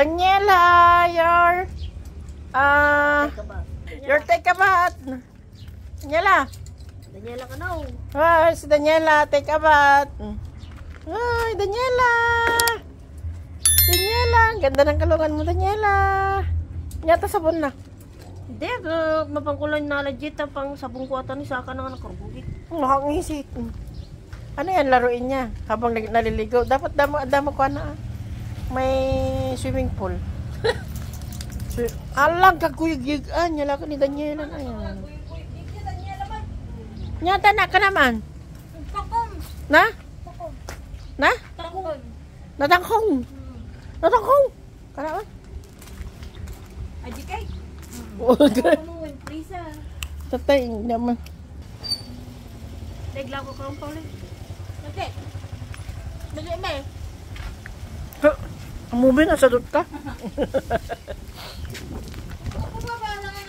Daniela, your... Ah... your take a bath. Daniela. Daniela ka na oh. Hi, si Daniela, take a bath. Hi, Daniela. Daniela, ang ganda ng kalungan mo, Daniela. Nyata sabon na. Hindi, uh, mapangkulan na legit ang pang sabong kuwata ni Saka na nga nakarugugit. Nakakangisit. Ano yan, laruin niya habang naliligo. Dapat damo, damo ko na. ah. May swimming pool. Swi- Alang kaguyig ah, niya lang ni Daniela na yan. Nyata na ka naman. Na? Na? Natangkong. Natangkong. Kana ba? Aji kay. Huwag. Ano, please ah. Tatay, hindi naman. Nagla ko kang pauli. Nake. Dali me. Ang movie na sa dot ka. Nga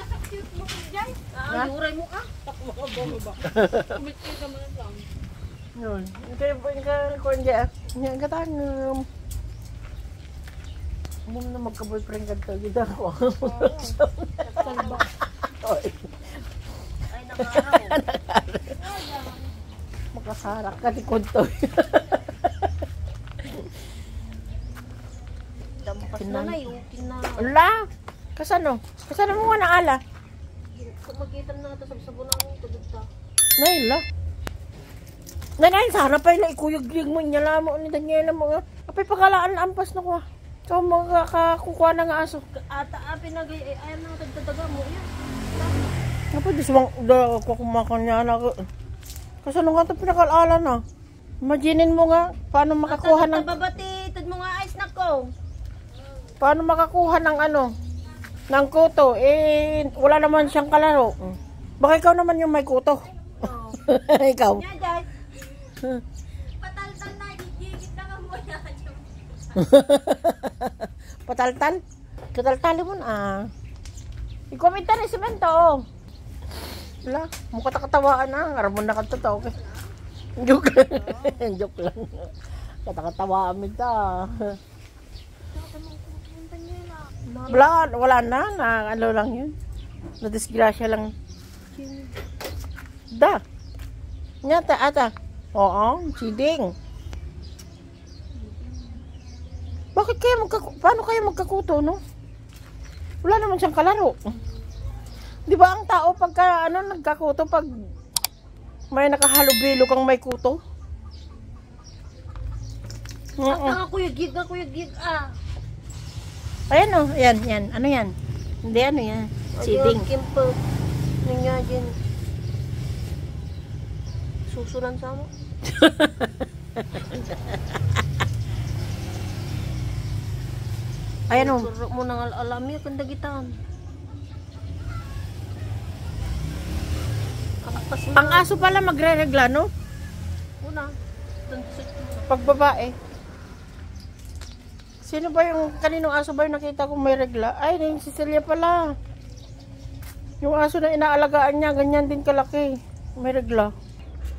sa cute mo? Ha? Ah, mo ka. Kumit ka man lang. Yun. Kaya po yung kakuan dyan. Yan ka tangam. Mo na magka-boyfriend ka to. Gida ko. Salba. Ay nakaraw. Makasarak ka ni Kuntoy. Dampas na na yung kina. Ala! Kasano? Kasano mo na ala? Kung makita na ito sa sabon ang tugod ta. Naila. Nanay, sana pa ila ikuyag-yag mo. Inyala mo ni Daniela mo. Apay pakalaan ampas na ko. ah. Ikaw makakakukuha na nga aso. Ata ah, pinagay ay ayaw nang tagtataga mo yan. Pa, diswang da ko kumakan niya na. Kasi nung nga ito pinakalaala na. Imaginin mo nga, paano makakuha ng, Babati, tad mo nga ice na ko. Paano makakuha ng ano, ng kuto. Eh, wala naman siyang kalaro. Baka ikaw naman yung may kuto. Oh. ikaw. Pataltal na, gigigit na ka yan. Pataltal. Kataltali mo na. Ikomita na semento. Oh. Wala, mukha takatawaan na. Aramon na katotoo. Okay. Joke lang. Joke lang. Katakatawaan mo ta. Wala, wala na, na ano lang yun. Na-disgrasya lang. Da. Nyata, ata. Oo, cheating. Bakit kaya magkaku... Paano kaya magkakuto, no? Wala naman siyang kalaro. Di ba ang tao pagka ano, nagkakuto pag may nakahalubilo kang may kuto? Oo. Ang kuya gig, ang kuya gig ah. Ayan o, ayan, yan. Ano yan? Hindi, ano yan? Seeding. Kimpo. Ano nga dyan? Susulan sa mo. Ayan o. Suro mo nang al- alam yun, kandagitan. Kakpas mo. Ang aso pala magre-regla, no? Una. Pag babae. Sino ba yung, kaninong aso ba yung nakita kong may regla? Ay, yung Cecilia pala. Yung aso na inaalagaan niya, ganyan din kalaki. May regla.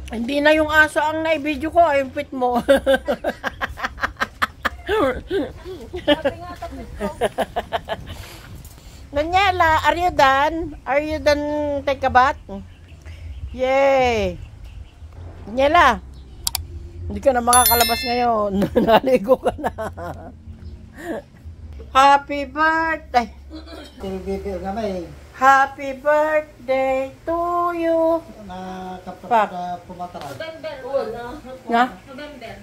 Hindi na yung aso ang naibidyo ko, ay yung pit mo. Daniela, are you done? Are you done take a bath? Yay! Daniela, hindi ka na makakalabas ngayon. Naligo ka na. Happy birthday! Bibigil kami Happy birthday to you! na kapag uh, pumatara. November. Nga? November.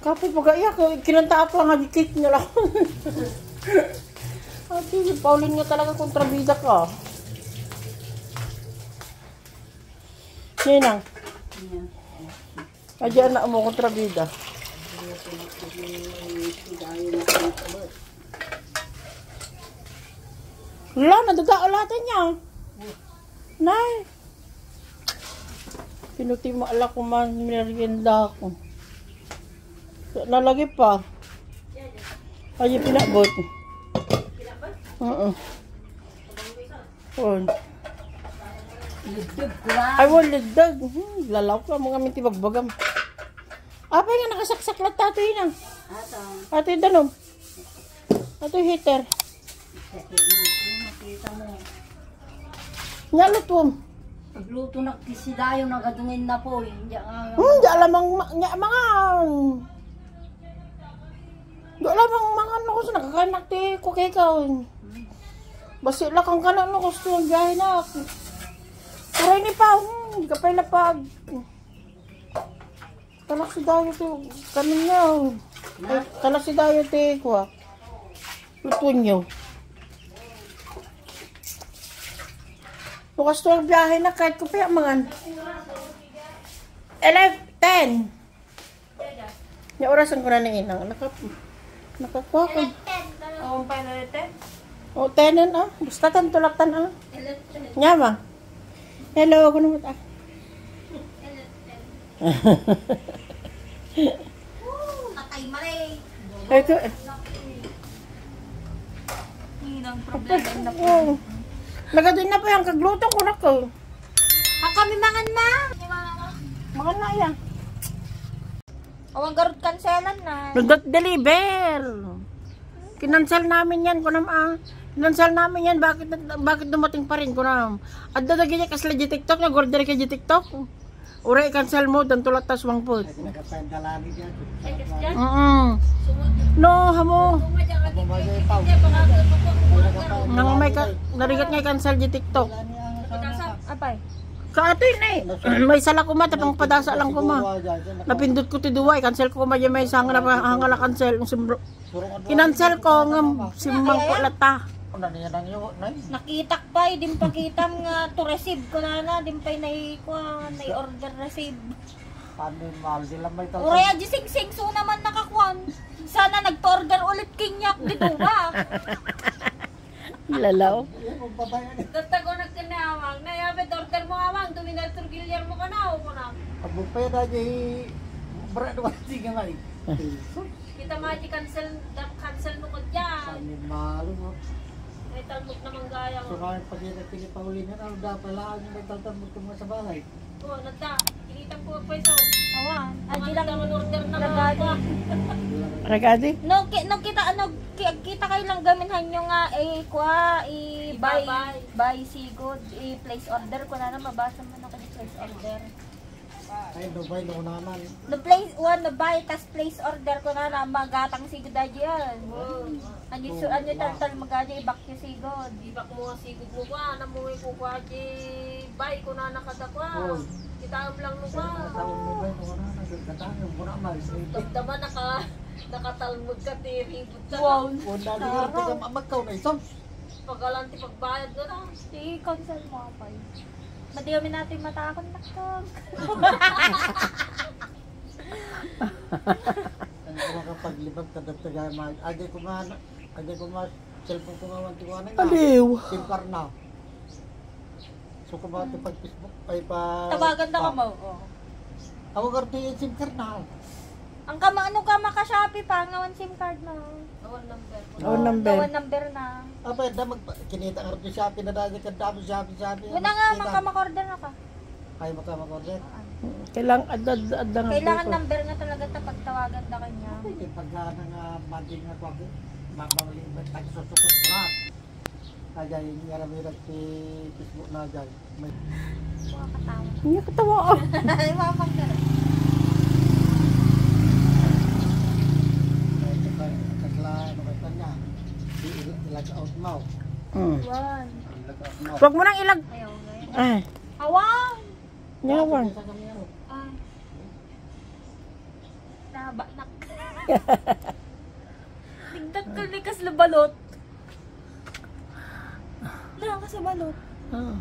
Kapit mag-aiyak. Kinanta ako lang. Hagikit niya lang. Ate, Pauline nga talaga kontrabida ka. Ninang. Adyan na mo kontrabida. Wala, nadaga-alatan niya. Nay. Pinuti mo ala ko man, merienda ko. Lalagay pa. Ay, pinabot. Oo. Oo. Ay, wala ligdag. Hmm, lalaw ka, mga minti bagbagam. Apa nga nakasaksak na tato yun ah. Ate, danom. Ito yung heater. Mo. Nyalutom. Pagluto na kisi dayo nagadungin na po. eh. Hindi nga. Hmm, di alam ang nya, mga... Di alam ang mga ano ko sa nakakanak ti ko kay ikaw. Basi lang kang kanan no gusto yung biyahe na. Pero ini pa, hmm, kapay na pag... Kalak si dayo ti, kanin niya. Ay, Kalak si dayo ti ko. Luto niyo. Bukas to ang biyahe na kahit ko pa yung mga... 11, 10. Yung orasan ko na na inang. Naka, nakakuha ko. Ang pa na ito? O, 10 yan ah. Basta tan tulatan ah. Nyama. Hello, kuno mo ta. Nakay mali. Ito, Yun ang problema na po. oh. Nagadoy na pa yung kagluto ko na ko. Ang kami mangan na. Mga na yan. Awang garot kanselan na. Nagdot deliver. Kinansel namin yan kunam ah. Kinansel namin yan bakit bakit dumating pa rin kunam. Adda dagi niya kasla di TikTok na order kay di TikTok. Ura i-cancel mo dan tulat tas wang. Nagkapendalani dyan. Mm. No, hamo. Nang may ka, narigat nga cancel di TikTok. Apay. Kaato yun eh. May sala ko mata pang padasa lang ko ma. Napindot ko ti duway, cancel ko ma may sanga na hangala cancel. Kinancel ko ng simbang ko lata. Ano niya nang yun? Nay? Nakitak pa, dim pa kitam nga to receive ko na na, dim pa nai ko nai order receive. Paano yung mahal sila may tal- Uray aji sing sing so naman nakakwan. Sana nagto-order ulit kinyak dito ba? Lalaw. Data ko nagkanawang. Nayabit order mo awang. Dominal Turgilier mo ka na. O mo na. Pag bupay na dyan, berat naman sige may. Kita maji cancel. Cancel mo ko dyan. Paano yung mahal mo? May talmok naman gaya So mo. kaya pag yung pinipahuli na, ano dapat lang yung nagtaltamot ko mga sa bahay. O, nagda. Kinitan ko pa isa. Awan. Aji lang order na Lagadi. Ragadi? No, ki, no kita ano ki, kita kayo lang gaminhan nyo nga eh kwa i buy Ibabay. buy sigod i place order ko na na mabasa mo na kayo place order. Ay, Dubai, no naman. No place one no buy tas place order ko na na magatang sigod da yan. Anyo so anyo tal magaji ibak yung sigod. Di ba ko sigod mo ba? Namuwi ko kwa di bay ko na nakadakwa. Oy. Kita lang mo ba? Tawag mo ba, naman, nagkatang, muna mal. Damdaman naka nakatalmod ka ti ribot ka. Wow. Una di nga ito ka magkaw na isang. Pagalanti pagbayad ko na. Di cancel mo pa. Madi kami natin matakon takot. Ano ko makapaglibag ka dagtaga mag. Agay ko nga, agay ko nga, cellphone ko nga wanti-wana nga. Aliw. Sim card na. So kung ba ito pag Facebook ay pa... Tawagan na ka mo. Oh. Tawagan ito yung sim card na. Ang kama ano ka maka Shopee pa ngawan SIM card na. Awal number. Oh, number. Gawan number na. Aba, da mag kinita ka rin yung Shopee na dahil ka dami Shopee Shopee. Wala nga man ka maka-order na ka. Ay, makamakorde. Kailang adad adad nga Kailangan dito. number na talaga ta pagtawagan na kanya. Ay, pagka na nga banding na kwag, mamamaling ba tayo susukot ko na. Kaya yung yaramirat si Facebook na dyan. May Mga katawa. Hindi katawa ah. Ay, mamang ka. kasla, ano ka niya. Ilag out mo. Mm. Wan. Ilag out mo. Wag mo nang ilag. Ayaw. Ay, Hawan! nyawan. Sa kami ano. Ay. Naba nak. Tigdag ka likas na balot. Naka sa balot. Ah.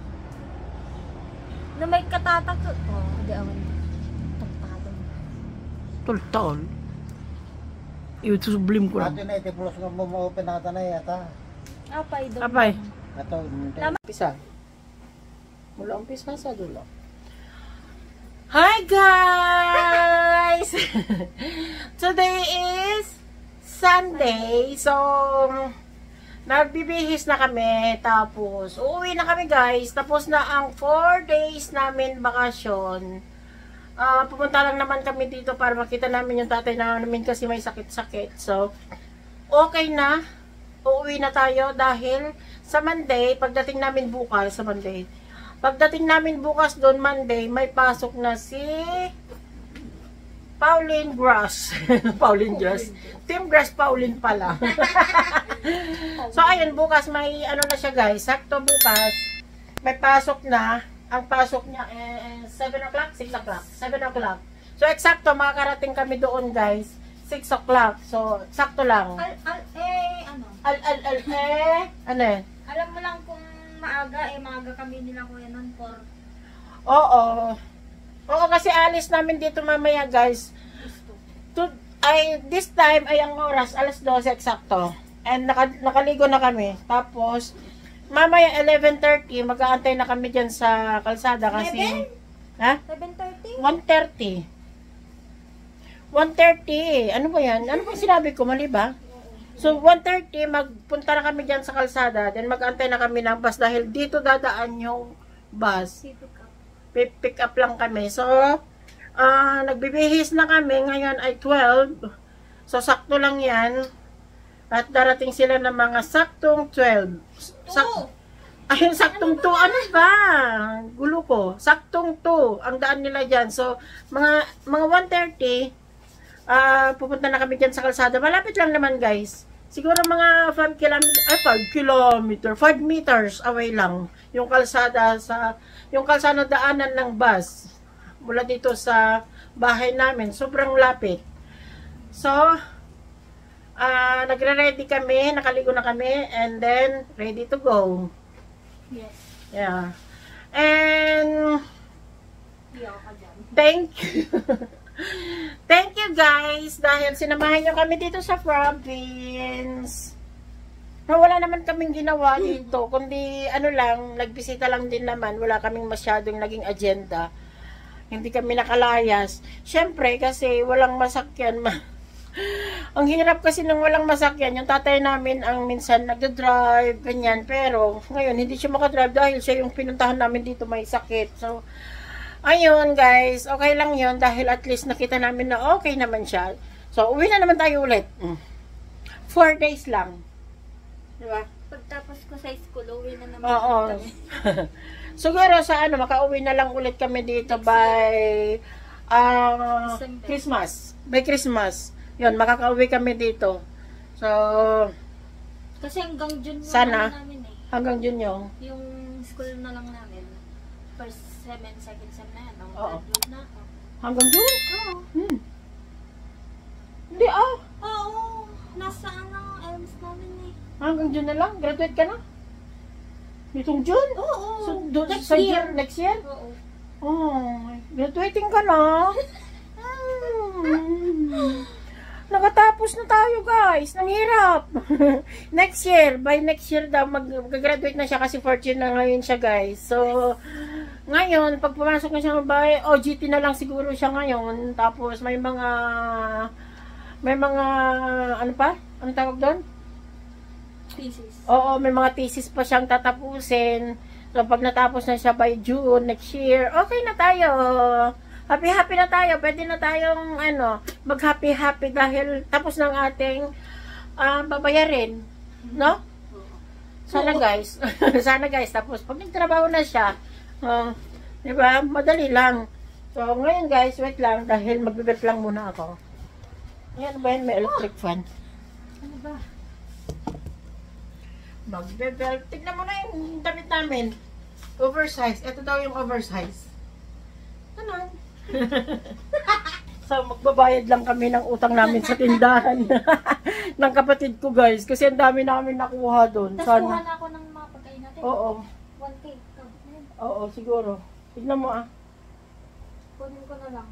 Na may katatak. Oh, hindi awan. Tagtado. Tultol. Ito sublim ko Ate lang. na iti pulos nga mo ma-open nata na yata. Apay doon. Apay. Ito, hindi. Umpisa. Mula umpisa sa dulo. Hi guys! Today is Sunday. So, nagbibihis na kami. Tapos, uuwi na kami guys. Tapos na ang 4 days namin bakasyon. Ah, pumunta lang naman kami dito para makita namin yung tatay namin kasi may sakit-sakit. So, okay na. Uuwi na tayo dahil sa Monday, pagdating namin bukas sa Monday, pagdating namin bukas doon Monday, may pasok na si Pauline Grass. Pauline Grass. Team Grass Pauline pala. so ayun, bukas may ano na siya guys. Sakto bukas, may pasok na. Ang pasok niya is 7 o'clock, 6 o'clock. 7 o'clock. So eksakto, makakarating kami doon guys. 6 o'clock. So, sakto lang. Al, al, eh, ano? Al, al, al, eh. Ano eh? Alam mo lang kung maaga, eh, maaga kami nila kuya nun for Oo. Oo, kasi alis namin dito mamaya, guys. To, ay, this time ay ang oras, alas 12 eksakto. And naka, nakaligo na kami. Tapos, mamaya 11.30, mag-aantay na kami dyan sa kalsada kasi... Ha? 7.30? 1.30. 1.30. Ano ba yan? Ano ba sinabi ko? Mali ba? So, 1.30, magpunta na kami dyan sa kalsada. Then, mag-antay na kami ng bus dahil dito dadaan yung bus. Pick up lang kami. So, ah nagbibihis na kami. Ngayon ay 12. So, sakto lang yan. At darating sila ng mga saktong 12. Sak Ayun, saktong 2. Ano ba? Gulo ko. Saktong 2 ang daan nila dyan. So, mga mga 1.30, ah pupunta na kami dyan sa kalsada. Malapit lang naman, guys. Siguro mga 5 kilometer, ay 5 kilometer, 5 meters away lang yung kalsada sa, yung kalsada daanan ng bus mula dito sa bahay namin. Sobrang lapit. So, ah nagre-ready kami, nakaligo na kami, and then, ready to go. Yes. Yeah. And, thank you. thank you guys dahil sinamahan nyo kami dito sa province. Na wala naman kaming ginawa dito, kundi ano lang, nagbisita lang din naman, wala kaming masyadong naging agenda. Hindi kami nakalayas. Siyempre, kasi walang masakyan. Ma ang hirap kasi nang walang masakyan. Yung tatay namin ang minsan nagda-drive, ganyan. Pero ngayon, hindi siya makadrive dahil siya yung pinuntahan namin dito may sakit. So, ayun guys, okay lang yun dahil at least nakita namin na okay naman siya. So, uwi na naman tayo ulit. Mm. Four days lang. Diba? Pagtapos ko sa school, uwi na naman Oo. Siguro sa ano, makauwi na lang ulit kami dito by December. Christmas. By Christmas. Yun, makakauwi kami dito. So, Kasi hanggang June yung Sana. ano namin eh. hanggang June yung Yung school na lang namin. First sem and second sem na yan. Ang Oo. hanggang June? Oo. Hmm. Hindi ah. Oo. Nasa ano, ELMS namin eh. Hanggang June na lang. Graduate ka na? Nitong June? Oo. So, do, Next sa year. year, next year? Oo. Oh, graduating ka na. Hmm. Nakatapos na tayo, guys. Nang hirap. next year, by next year daw, mag- mag-graduate na siya kasi fourth year na ngayon siya, guys. So, ngayon, pag pumasok na siya ng bahay, OGT na lang siguro siya ngayon. Tapos, may mga, may mga, ano pa? Ano tawag doon? Thesis. Oo, may mga thesis pa siyang tatapusin. So, pag natapos na siya by June next year, okay na tayo. Happy-happy na tayo. Pwede na tayong, ano, mag-happy-happy dahil tapos ng ating ah, babayarin. No? Sana guys. Sana guys. Tapos, pag nagtrabaho na siya, oh, di ba? Madali lang. So, ngayon guys, wait lang dahil magbibet lang muna ako. Yan ba yun? May electric fan. Ano ba? Magbebelt. Tignan mo na yung damit namin. Oversize. Ito daw yung oversize. Ano? so, magbabayad lang kami ng utang namin sa tindahan ng kapatid ko, guys. Kasi ang dami namin nakuha doon. Tapos kuha na ako ng mga pagkain natin. Oo. 1K. Ito. Ayan. Oo, siguro. Tignan mo ah. Kunin ko na lang.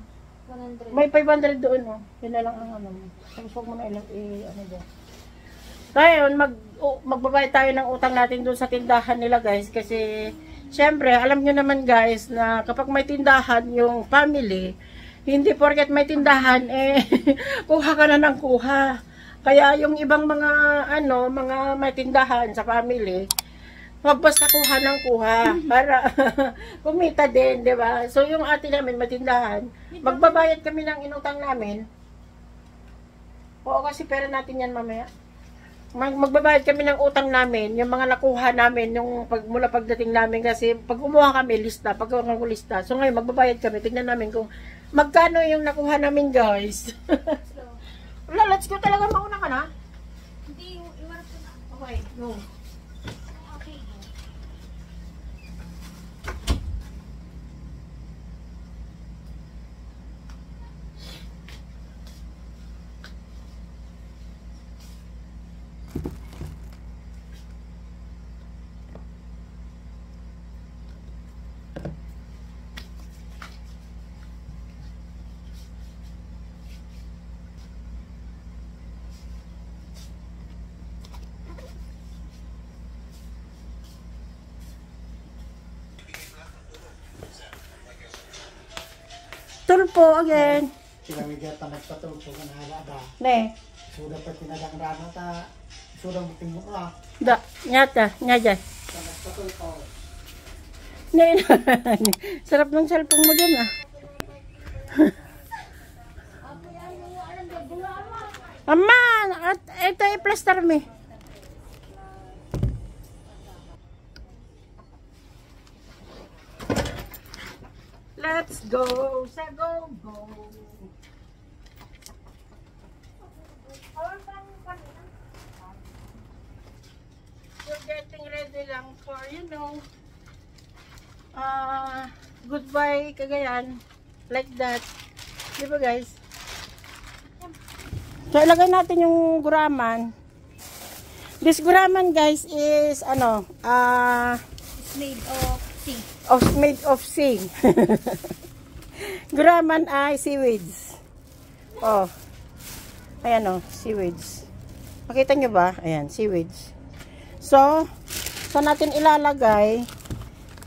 100. May 500 doon, oh. Yun na lang ang ano mo. Tapos huwag mo na ilang, i, ano doon. Ngayon, mag, oh, magbabayad tayo ng utang natin doon sa tindahan nila, guys. Kasi, syempre, alam nyo naman, guys, na kapag may tindahan yung family, hindi porket may tindahan, eh, kuha ka na ng kuha. Kaya yung ibang mga, ano, mga may tindahan sa family, Huwag basta kuha ng kuha para kumita din, di ba? So, yung ate namin, matindahan, magbabayad kami ng inutang namin. Oo, kasi pera natin yan mamaya. mag magbabayad kami ng utang namin, yung mga nakuha namin, yung pag, mula pagdating namin kasi pag umuha kami, lista, pag ko lista. So ngayon, magbabayad kami, tignan namin kung magkano yung nakuha namin, guys. Wala, let's go talaga, mauna ka na. Hindi, iwarap ko na. Okay, go. Okay. Tulpo again. Sinamigyan ta nagpatulpo ka na halada. Ne, Sudah pa tinadang rana ta. Sudah mo tingmo ka. da, nyata, nyaya. Ta nagpatulpo. Ne, sarap ng cellphone mo dyan ah. Ama, ito i-plaster me. Let's go sa go go. We're getting ready lang for, you know, ah, goodbye Cagayan. Like that. Di ba guys? So, ilagay natin yung guraman. This guraman guys is, ano, ah, It's made of sea. Of made of sea. Guraman ay seaweeds. Oh. Ayan oh, seaweeds. Makita nyo ba? Ayan, seaweeds. So, saan natin ilalagay?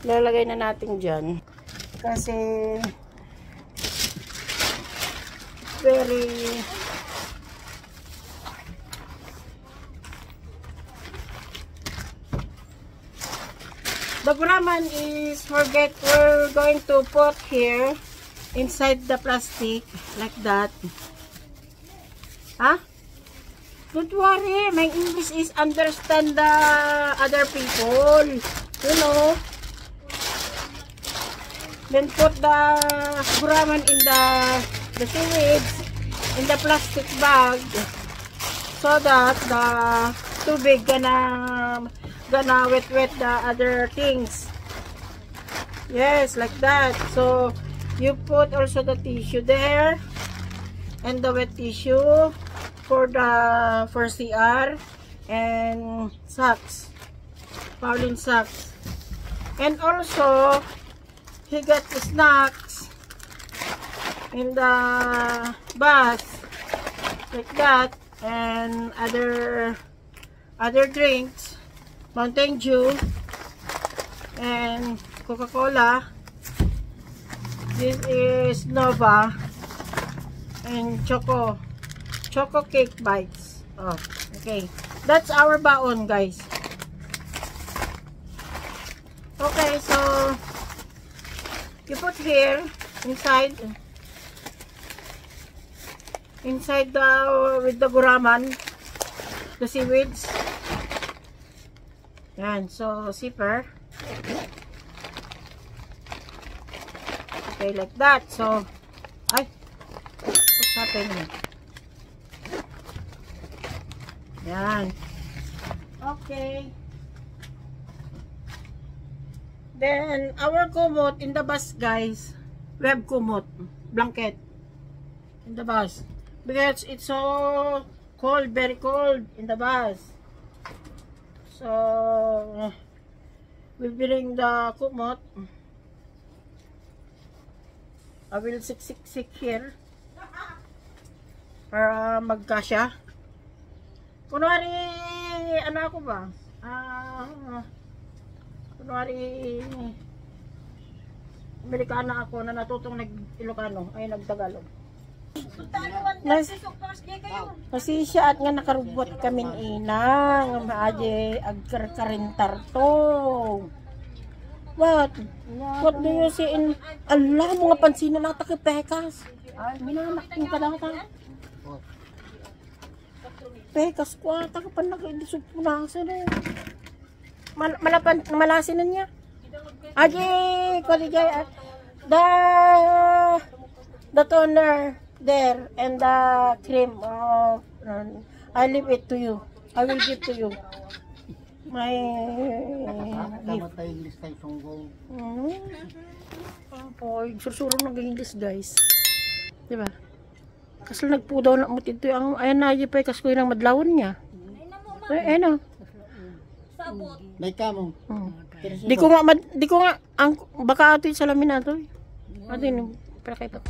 Ilalagay na natin dyan. Kasi, very The guraman is forget we're going to put here inside the plastic like that. Huh? Don't worry, my English is understand the other people. You know. Then put the guraman in the the seaweeds in the plastic bag so that the tubig gonna gonna wet wet the other things. Yes like that. So you put also the tissue there and the wet tissue for the for CR and socks. Pauline socks. And also he got the snacks in the bus like that and other other drinks Mountain Dew and Coca-Cola. This is Nova and Choco Choco cake bites. Oh okay. That's our baon guys. Okay so you put here inside inside the with the guraman the seaweeds yan so zipper. Okay like that so ay what's happening? Yan. Okay. Then our kumot in the bus guys. Web kumot blanket. In the bus. Because it's so cold very cold in the bus so we bring the kumot. I will sik sik sik here para magkasya. Kunwari ano ako ba? Ah kunwari Amerikana ako na natutong nag-Ilocano ay nagtagalog Nas, kasi siya at nga nakarubot kami inang maaje agkarkarintar to. What? What do you see in Allah mga pansin na natakipekas. Ay, minanak yung kadata. pekas ko ata ka pa nag-idisog po na sa na. Mal malapan malasin na niya. Aji, ko di jay ah, the the toner there and the cream of um, I leave it to you. I will give to you. My gift. Tayo English tayo sunggong. Mm. Apo, susuro ng English guys. Di ba? Kasi nagpudaw na mo tito ang ayan na yung pa kasi ko yung madlawon niya. Eh, eh no. Sabot. May kamo. Hmm. Di ko nga mad- di ko nga ang baka ato yung salamin na to. eh. Ato yun, para kayo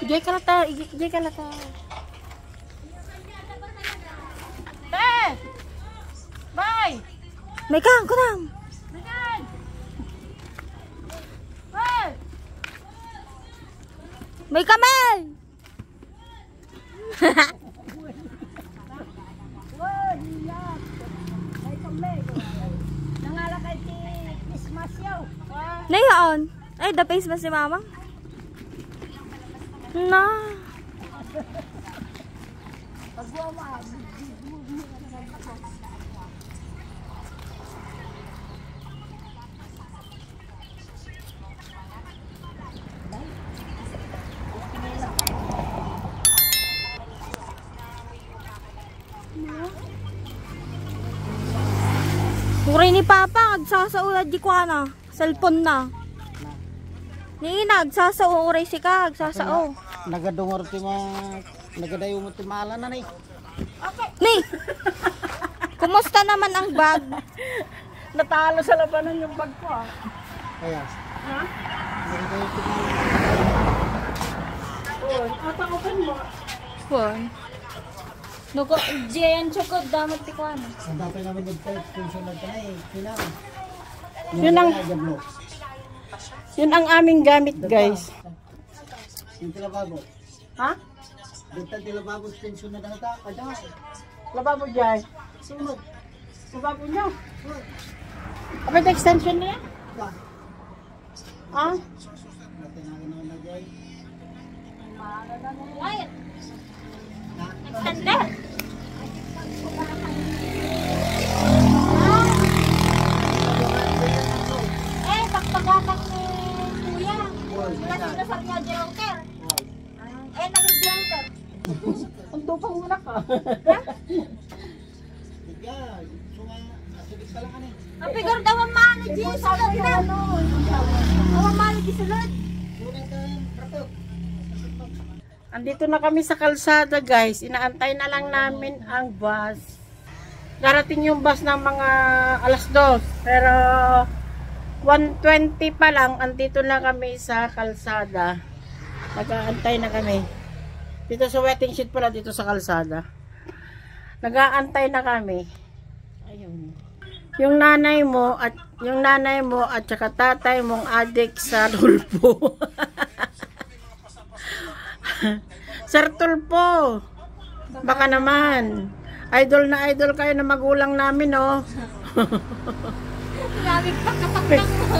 Ijay ka lata, ijay ka lata. Eh! Bye! May kang, kunam. Bye! May kamel! Na yun? Ay, the face ba si mama? Na. Turay ni Papa, agsasaulad di ko na. Cellphone na. Ni nagsasauray si ka, agsasao. Nagadungor ti ma nagadayo mo ti maala na ni. Ni! Kumusta naman ang bag? Natalo sa labanan yung bag ko ah. Kaya. Ha? Nagadayo ti maala. Oo, atakopan mo. Kuan. Nuko, diyan chokod damat ti kuan. Ang dapay namin nag-type kung siya nagtanay. Sila. Yun ang- Yun ang aming gamit guys. Yung tilababo. Ha? Dito tilababo extension na data. Kada. Lababo dyan. Sunod. Lababo nyo. Apa extension niya? Ha? Extender. Eh, pagpagatak Wala sila sa niya dronker. Eh, nag-dronker. Ang muna ka. Tiga. Sunga. Nasibit ka lang ani. Ang figure daw ang mali, G. Sulod na. Ang mali, G. Sulod. Andito na kami sa kalsada guys. Inaantay na lang namin ang bus. Darating yung bus ng mga alas 2. Pero 1.20 pa lang, andito na kami sa kalsada. Nag-aantay na kami. Dito sa waiting sheet pala dito sa kalsada. Nag-aantay na kami. Ayun. Yung nanay mo at yung nanay mo at saka tatay mong adik sa Dulpo. Sir Tulpo, baka naman. Idol na idol kayo na magulang namin, oh. Grabe pa kataktak mo.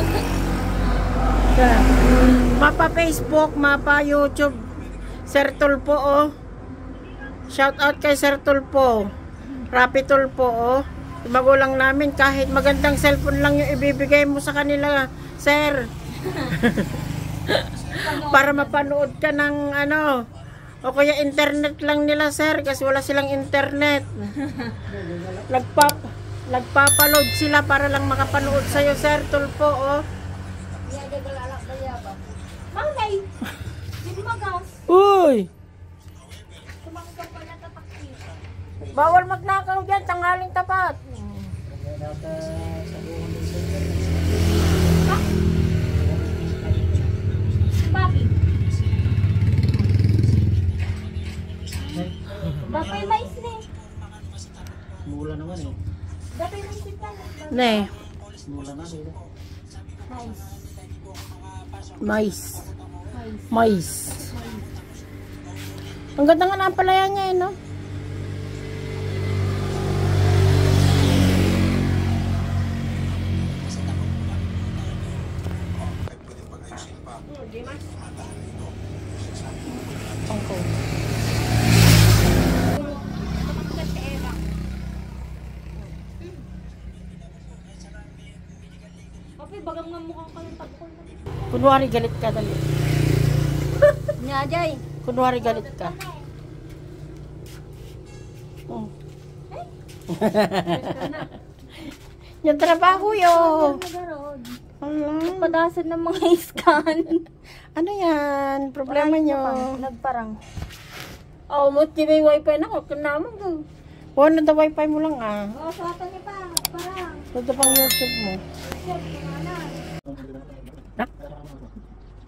Mapa Facebook, mapa YouTube. Sir Tulpo, oh. Shout out kay Sir Tulpo. Rapi Tulpo, oh. Magulang namin, kahit magandang cellphone lang yung ibibigay mo sa kanila, Sir. Para mapanood ka ng ano, o kaya internet lang nila, Sir, kasi wala silang internet. Nagpap nagpapaload sila para lang makapanood sa'yo, Sir Tulpo, oh. Malay. Hindi magas. Uy! Bawal magnakaw dyan, tanghaling tapat. Bakit? Dapay mais ni. Mula naman eh. Mais. Ne, eh. Mais. Nice. Mais. Ang ganda nga ng palaya niya eh, no? Kunwari galit ka dali. Nya, Jay. Kunwari galit ka. Oh. Yan trabaho yun. Nagarod. Ala. Padasan ng mga scan. Ano yan? Problema nyo. Nagparang. Oh, mo may wifi na ko. Kanamang ko. Oh, nanda wifi mo lang ah. Oh, suwatan niya pa. Parang. Nanda pang YouTube mo. Shit,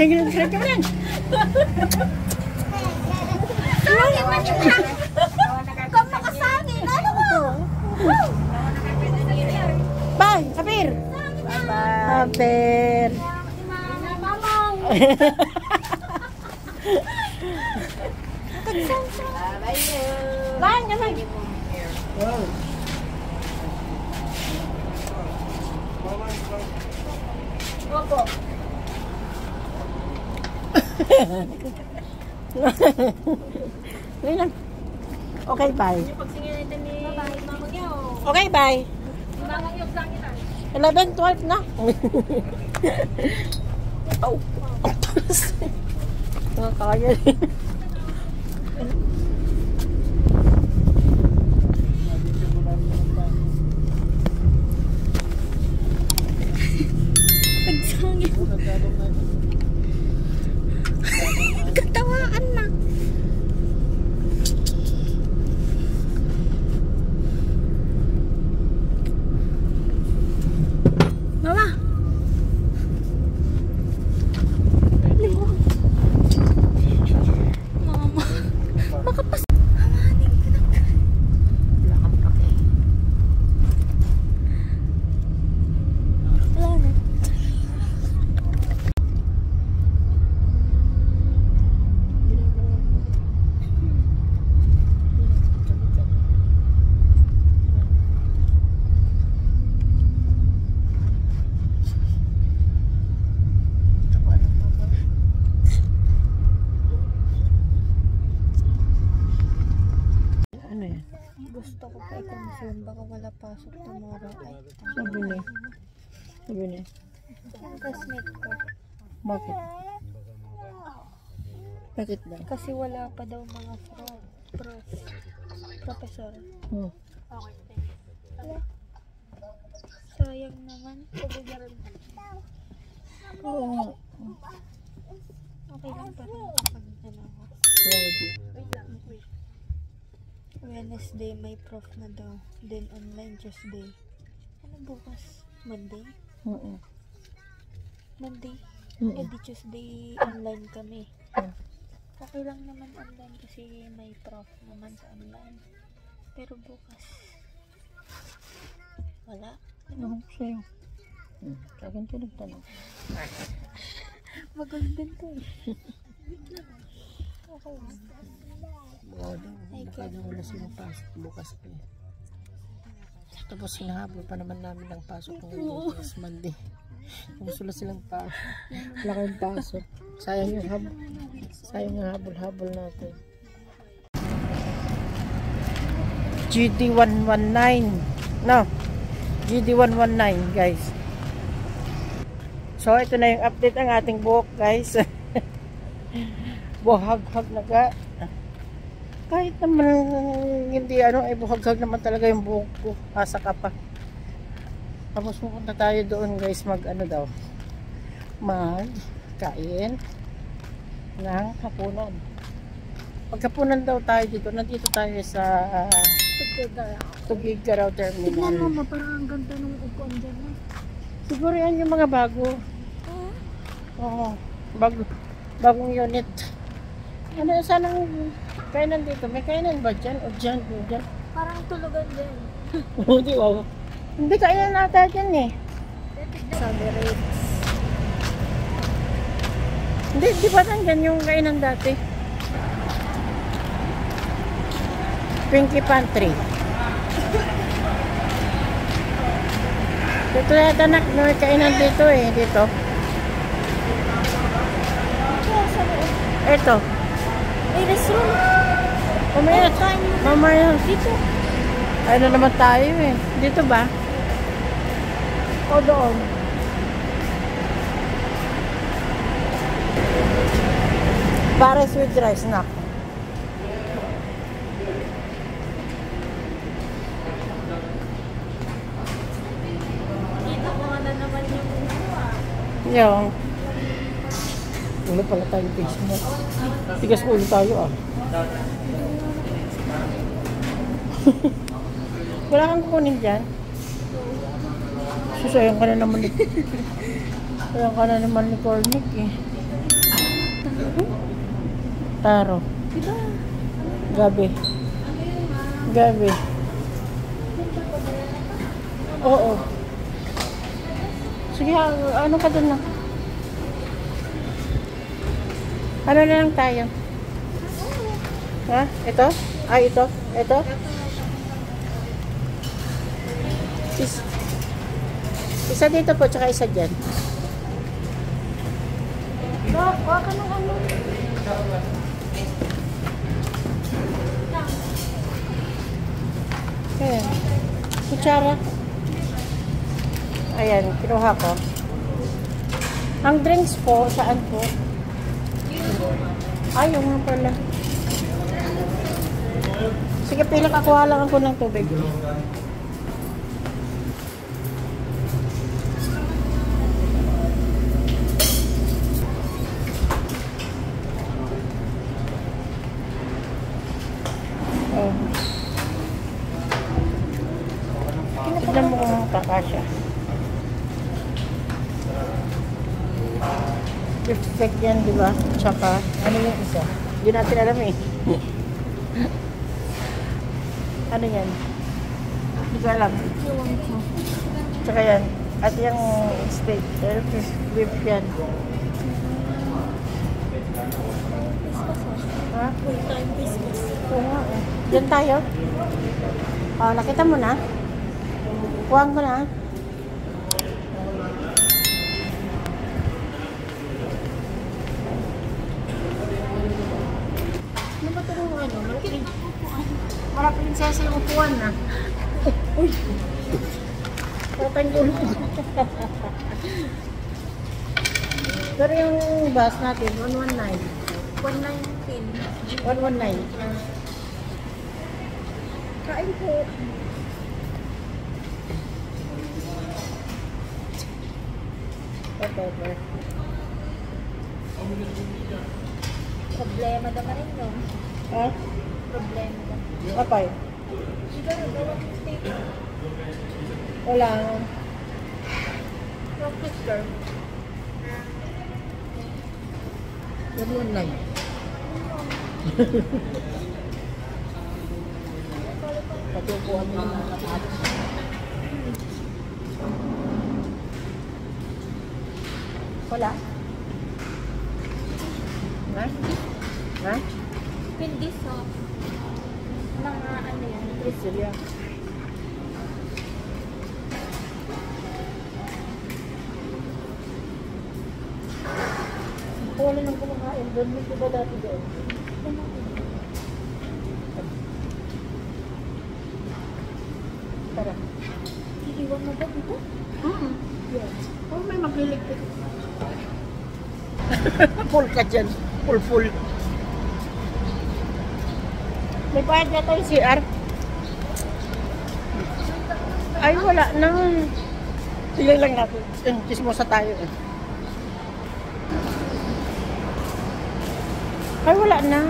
Sige, sige ka rin. Sangin man yun. Kung makasangin, ano mo? Bye, Kapir. Bye-bye. Kapir. Mamang. Bye, naman. Opo. Ngayon lang. Okay, bye. Okay, bye. Mamang yaw, sangin na. 11, 12 na. oh. Mga kaya rin. Nagsangin. Katawaan na. Mama. Mama. Makapas. Amanin ko na. Wala kang pake. Wala na. Ano yan? Gusto ko i-confirm baka wala pasok tomorrow. Ay, Sabi niya. Sabi niya. yung classmate ko. Bakit? Bakit daw? Kasi wala pa daw mga pro, prof, professor. Hmm. Sayang naman. Oo nga. Okay lang pa rin kapag ano ako. Pwede. Wednesday may prof na daw. Then online Tuesday. Ano bukas? Monday? Oo. Monday? Mm. Eh di Tuesday online kami. Mm. Okay lang naman online kasi may prof naman sa online. Pero bukas wala. Ano ko sa'yo? Hmm. Sa akin ko nagtanong. Magandang to eh. Okay. Oo daw. Baka daw wala silang pasok bukas pa eh. Tapos hinahabol pa naman namin ng pasok ng bukas Monday. Kung wala silang pasok. Wala kayong pasok. Sayang yung habol. Sayang yung habol-habol natin. GD119. No. GD119 guys. So ito na yung update ang ating buhok guys. Buhag-hag na ga. Kahit naman hindi ano, ay buhaghag naman talaga yung buhok ko. Asa ka pa. Tapos pupunta tayo doon guys mag ano daw. Mag kain ng hapunan. Pagkapunan daw tayo dito, nandito tayo sa uh, Tugigaraw Tignan mo, Terminal. ma, parang ang ganda ng upuan dyan. ah. Siguro yan yung mga bago. Oo. Bago, bagong unit. Ano sana kainan dito? May kainan ba dyan? O dyan? O dyan? Parang tulugan din. Oo, di ba? Hindi kainan nata dyan eh. Sabi rates. Hindi, di ba nandyan yung kainan dati? Pinky Pantry. Dito yata nak, may kainan dito eh, dito. Ito. May restaurant. Mamaya, mamaya. Dito. Ano naman tayo eh. Dito ba? O doon? Pares with rice na. Kita ko na naman yung ah. Yung. Ulo pala tayo face mo. Tigas ulo tayo ah. Wala kang kukunin dyan. Susayang ka na naman ni... Sayang ka na naman ni Cornick eh. Taro. Gabi. Gabi. Oo. Sige, ah, ano ka dun na? Ano na lang tayo? Ha? Ito? Ay, ito? Ito? Is isa dito po, tsaka isa dyan. No, kuha ka ng ano. Ayan. Kutsara. Ayan, kinuha ko. Ang drinks po, saan po? Ay, yung nga pala. Sige, pila kakuha lang ako ng tubig. Oh. Tignan mo kung kakasya. Gift set yan, di ba? Tsaka, ano yung isa? Hindi natin alam eh. ano yan? Hindi ko alam. Tsaka yan. At yung steak. Fish beef yan. Ha? Full time business. Oo nga eh. Diyan tayo. Oh, nakita mo na? Kuhaan ko na. Ano ba ito yung ano? Malaking, malaking prinsesa yung upuan na. Uy! Patang ulo. Pero yung bus natin, 119. 119. 119. Kain po. Whatever. Problema daw rin no? Ha? Problema daw. Apay? Wala. Rocket girl. Yan one nine. Patupuan mo yung mga kapatid. Wala. Ha? Ha? Pindi so. Mga ano yan. Silya. Wala nang kumakain doon. May iba dati doon. Tara. Iiwan mo ba dito? Mm Yes. Oh, may magliligpit. full ka dyan. Full, full. May bayad yata yung CR. Ay, wala na. Tignan lang natin. Chismosa tayo eh. Ay, wala na.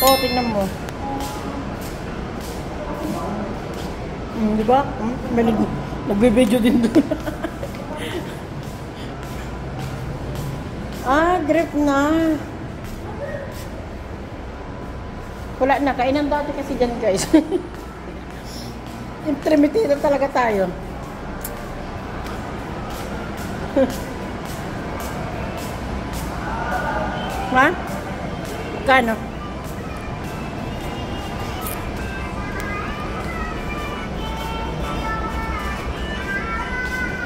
Oo, oh, tingnan mo. Hmm, di ba? May nag nagbe-video din doon. ah, drip na. Wala na, kainan dati kasi dyan guys. Intermittent talaga tayo. ha? Kano?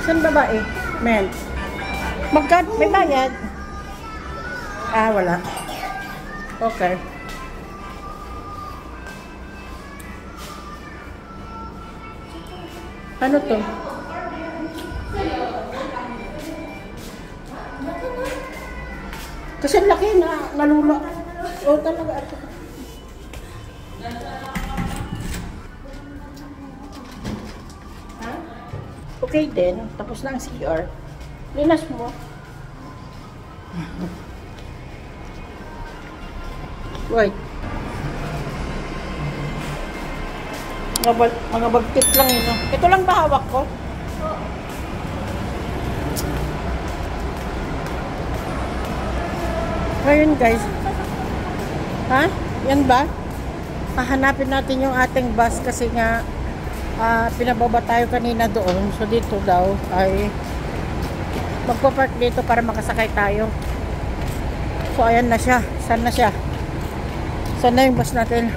Saan babae? Men. Magkat, may bayad. Ah, wala. Okay. Ano to? Kasi laki na nalula. Oo, talaga. ito. Ha? Okay din. Tapos na ang CR. Linas mo. Wait. Mga, bal- bagtit lang yun. no? Ito lang ba hawak ko? Ngayon guys. Ha? Yan ba? Hahanapin natin yung ating bus kasi nga ah, pinababa tayo kanina doon. So dito daw ay magpa-park dito para makasakay tayo. So ayan na siya. Saan na siya? Saan na yung bus natin?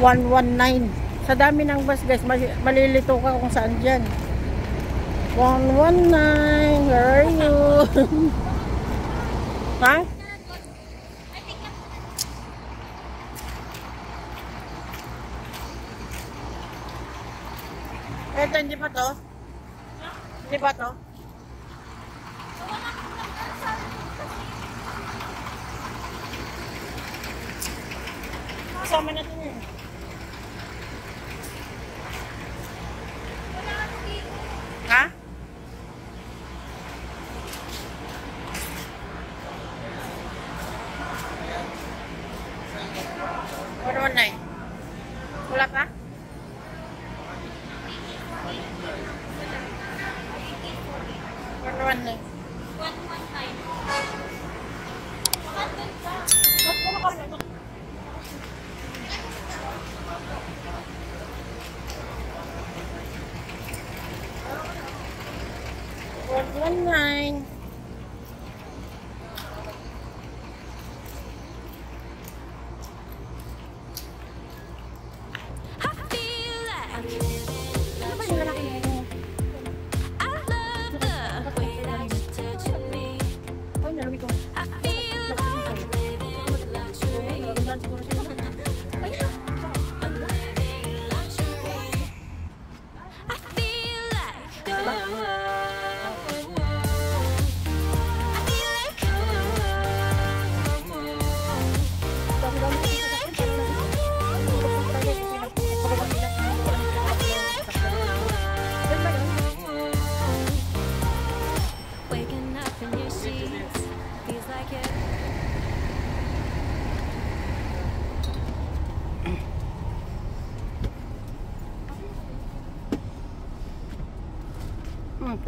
119. Sa dami ng bus guys, mali- malilito ka kung saan dyan. 119, where are you? ha? Eto, hindi pa to? Hindi ba to?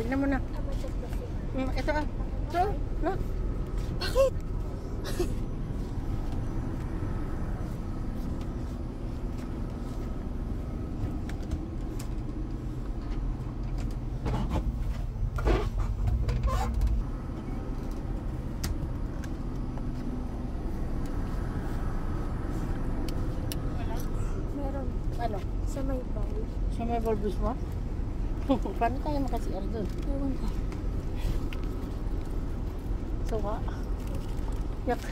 Tignan mo na. Hmm, ito ah. Ito, look. Bakit? Ano? sa may bowl. Sa may bulbous mo? Paano tayo makasiar doon? Ewan ko. Suka. Yak.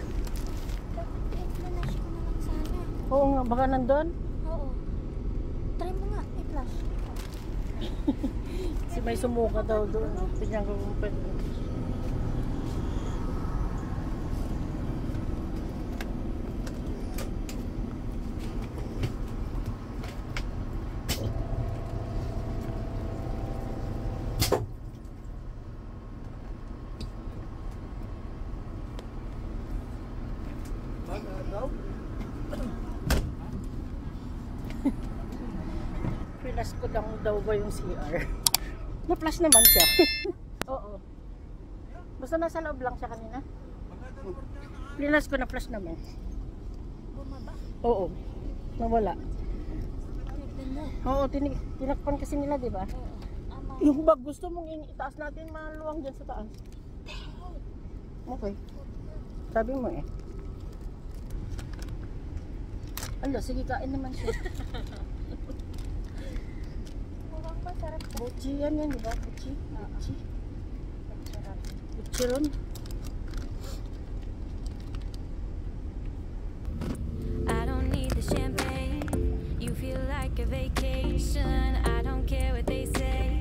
I-flash ko na lang sana. Oo nga, baka nandun. Oo. Try mo nga, i-flash. Si may sumuka daw doon. Tingnan ko kung pwede. Pinas ko ba yung CR? Na-flash naman siya. Oo. Basta nasa loob lang siya kanina. Pinas ko na-flash naman. Bumaba. Oo. Nawala. Oo, tinik tinakpan kasi nila, di ba? Yung bag gusto mong itaas natin maluwang dyan sa taas. Okay. Sabi mo eh. Ala, sige kain naman siya. Buchi yan yan, di ba? Buchi. Ah, ah. Buchi. Buchi ron. I don't need the champagne. You feel like a vacation. I don't care what they say.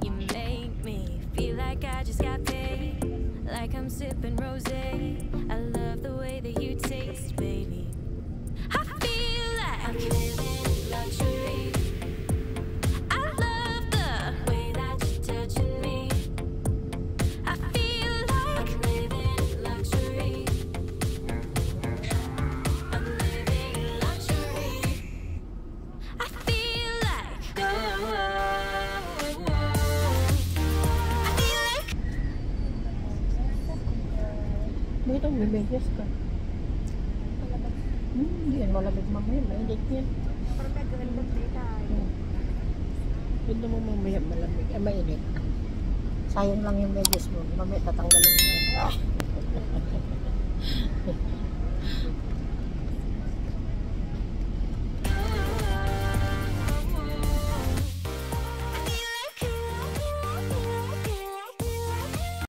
You make me feel like I just got paid. Like I'm sipping rose.